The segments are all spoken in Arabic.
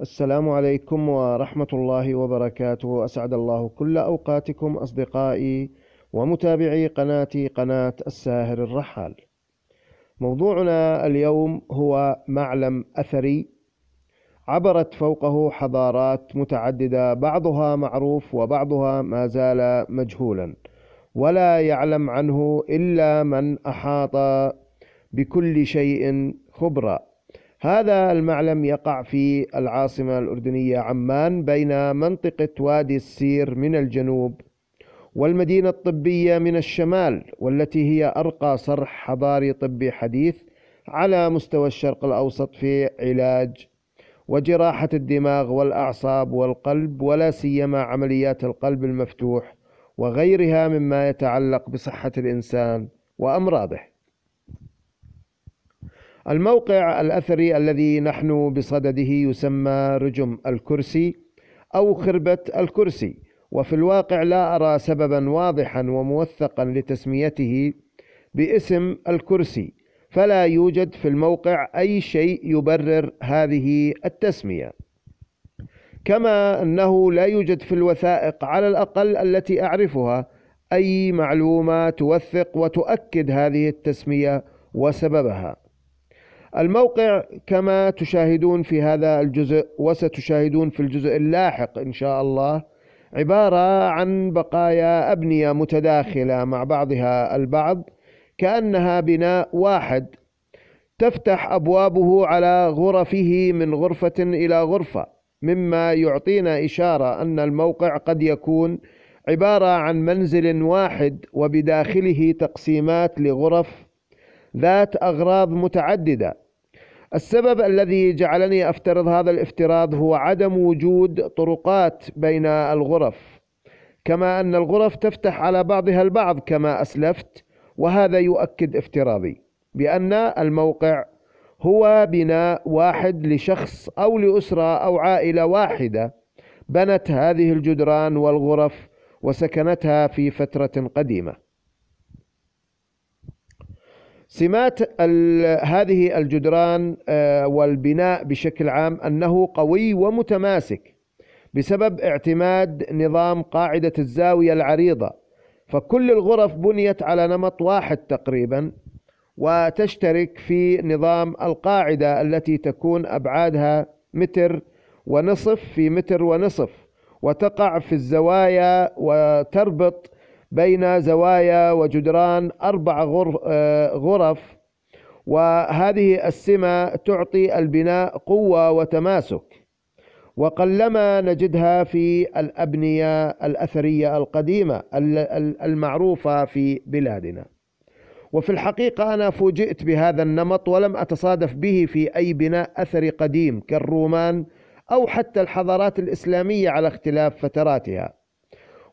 السلام عليكم ورحمة الله وبركاته. أسعد الله كل أوقاتكم أصدقائي ومتابعي قناتي قناة الساهر الرحال. موضوعنا اليوم هو معلم أثري. عبرت فوقه حضارات متعددة بعضها معروف وبعضها ما زال مجهولا. ولا يعلم عنه إلا من أحاط بكل شيء خبرا. هذا المعلم يقع في العاصمة الأردنية عمان بين منطقة وادي السير من الجنوب والمدينة الطبية من الشمال والتي هي أرقى صرح حضاري طبي حديث على مستوى الشرق الأوسط في علاج وجراحة الدماغ والأعصاب والقلب ولا سيما عمليات القلب المفتوح وغيرها مما يتعلق بصحة الإنسان وأمراضه. الموقع الأثري الذي نحن بصدده يسمى رجم الكرسي أو خربة الكرسي وفي الواقع لا أرى سببا واضحا وموثقا لتسميته باسم الكرسي فلا يوجد في الموقع أي شيء يبرر هذه التسمية. كما أنه لا يوجد في الوثائق على الأقل التي أعرفها أي معلومة توثق وتؤكد هذه التسمية وسببها. الموقع كما تشاهدون في هذا الجزء وستشاهدون في الجزء اللاحق إن شاء الله عبارة عن بقايا أبنية متداخلة مع بعضها البعض كأنها بناء واحد تفتح أبوابه على غرفه من غرفة إلى غرفة مما يعطينا إشارة أن الموقع قد يكون عبارة عن منزل واحد وبداخله تقسيمات لغرف ذات أغراض متعددة. السبب الذي جعلني أفترض هذا الافتراض هو عدم وجود طرقات بين الغرف. كما أن الغرف تفتح على بعضها البعض كما أسلفت وهذا يؤكد افتراضي بأن الموقع هو بناء واحد لشخص أو لأسرة أو عائلة واحدة. بنت هذه الجدران والغرف وسكنتها في فترة قديمة. سمات هذه الجدران آه، والبناء بشكل عام أنه قوي ومتماسك بسبب اعتماد نظام قاعدة الزاوية العريضة. فكل الغرف بنيت على نمط واحد تقريبا وتشترك في نظام القاعدة التي تكون أبعادها متر ونصف في متر ونصف وتقع في الزوايا وتربط بين زوايا وجدران أربع آه، غرف وهذه السمة تعطي البناء قوة وتماسك. وقلما نجدها في الأبنية الأثرية القديمة المعروفة في بلادنا. وفي الحقيقة أنا فوجئت بهذا النمط ولم أتصادف به في أي بناء أثري قديم كالرومان أو حتى الحضارات الإسلامية على اختلاف فتراتها.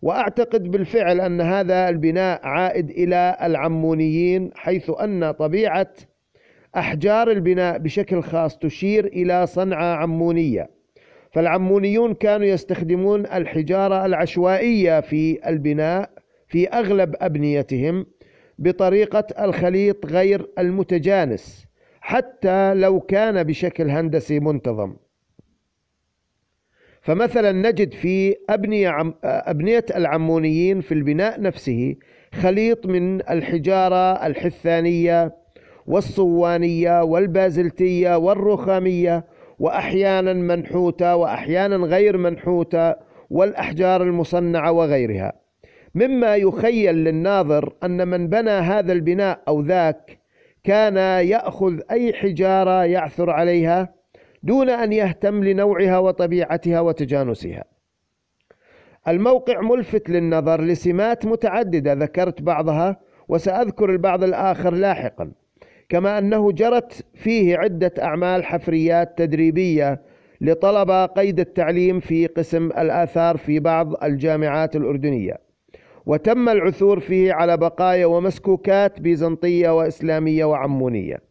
وأعتقد بالفعل أن هذا البناء عائد إلى العمونيين حيث أن طبيعة أحجار البناء بشكل خاص تشير إلى صنعه عمونية. فالعمونيون كانوا يستخدمون الحجارة العشوائية في البناء في أغلب أبنيتهم بطريقة الخليط غير المتجانس حتى لو كان بشكل هندسي منتظم. فمثلا نجد في أبنية, أبنية العمونيين في البناء نفسه خليط من الحجارة الحثانية والصوانية والبازلتية والرخامية وأحيانا منحوتة وأحيانا غير منحوتة والأحجار المصنعة وغيرها. مما يخيل للناظر أن من بنى هذا البناء أو ذاك كان يأخذ أي حجارة يعثر عليها دون أن يهتم لنوعها وطبيعتها وتجانسها. الموقع ملفت للنظر لسمات متعددة ذكرت بعضها وسأذكر البعض الآخر لاحقا كما أنه جرت فيه عدة أعمال حفريات تدريبية لطلبة قيد التعليم في قسم الآثار في بعض الجامعات الأردنية. وتم العثور فيه على بقايا ومسكوكات بيزنطية وإسلامية وعمونية.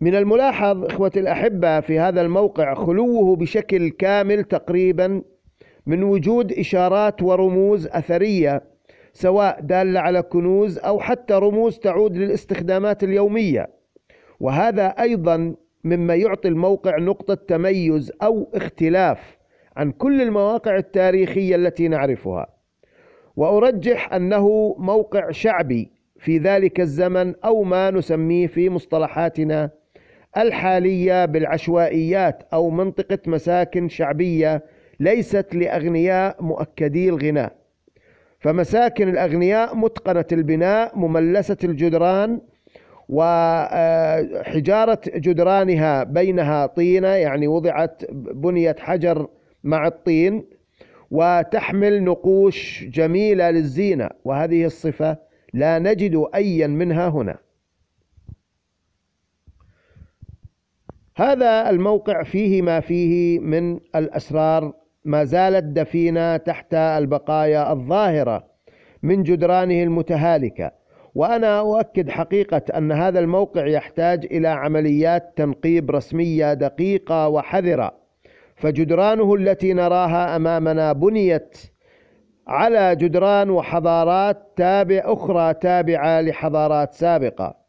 من الملاحظ إخوتي الأحبة في هذا الموقع خلوه بشكل كامل تقريبا من وجود إشارات ورموز أثرية سواء دالة على كنوز أو حتى رموز تعود للاستخدامات اليومية. وهذا أيضا مما يعطي الموقع نقطة تميز أو اختلاف عن كل المواقع التاريخية التي نعرفها. وأرجح أنه موقع شعبي في ذلك الزمن أو ما نسميه في مصطلحاتنا الحالية بالعشوائيات أو منطقة مساكن شعبية ليست لأغنياء مؤكدي الغناء. فمساكن الأغنياء متقنة البناء مملسة الجدران وحجارة جدرانها بينها طينة يعني وضعت بنية حجر مع الطين وتحمل نقوش جميلة للزينة. وهذه الصفة لا نجد أيا منها هنا. هذا الموقع فيه ما فيه من الأسرار ما زالت دفينة تحت البقايا الظاهرة من جدرانه المتهالكة. وأنا أؤكد حقيقة أن هذا الموقع يحتاج إلى عمليات تنقيب رسمية دقيقة وحذرة. فجدرانه التي نراها أمامنا بنيت على جدران وحضارات تابع أخرى تابعة لحضارات سابقة.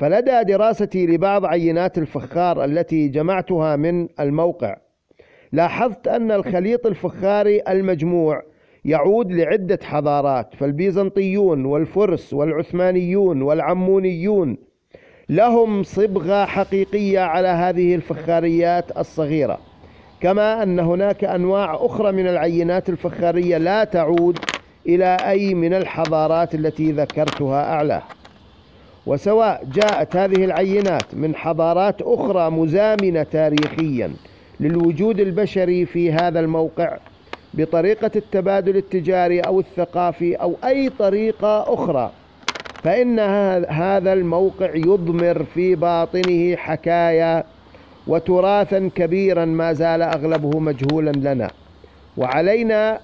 فلدى دراستي لبعض عينات الفخار التي جمعتها من الموقع. لاحظت أن الخليط الفخاري المجموع يعود لعدة حضارات فالبيزنطيون والفرس والعثمانيون والعمونيون. لهم صبغة حقيقية على هذه الفخاريات الصغيرة. كما أن هناك أنواع أخرى من العينات الفخارية لا تعود إلى أي من الحضارات التي ذكرتها أعلى وسواء جاءت هذه العينات من حضارات أخرى مزامنة تاريخيا للوجود البشري في هذا الموقع بطريقة التبادل التجاري أو الثقافي أو أي طريقة أخرى فإن هذا الموقع يضمر في باطنه حكايا وتراثا كبيرا ما زال أغلبه مجهولا لنا وعلينا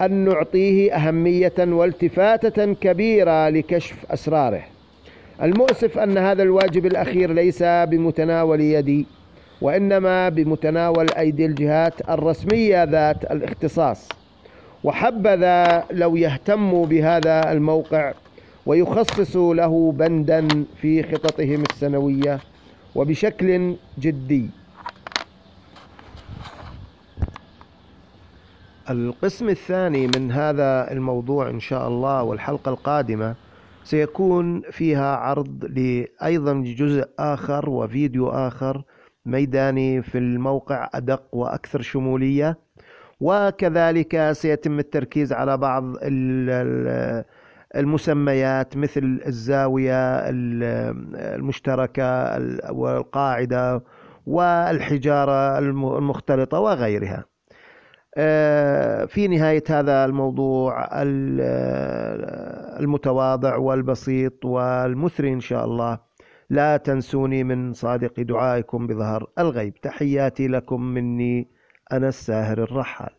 أن نعطيه أهمية والتفاتة كبيرة لكشف أسراره. المؤسف أن هذا الواجب الأخير ليس بمتناول يدي وإنما بمتناول أيدي الجهات الرسمية ذات الاختصاص. وحبذا لو يهتموا بهذا الموقع ويخصصوا له بندا في خططهم السنوية وبشكل جدي. القسم الثاني من هذا الموضوع إن شاء الله والحلقة القادمة سيكون فيها عرض لأيضا جزء آخر وفيديو آخر ميداني في الموقع أدق وأكثر شمولية. وكذلك سيتم التركيز على بعض المسميات مثل الزاوية المشتركة والقاعدة والحجارة المختلطة وغيرها. في نهاية هذا الموضوع المتواضع والبسيط والمثري إن شاء الله. لا تنسوني من صادق دعائكم بظهر الغيب. تحياتي لكم مني أنا الساهر الرحال.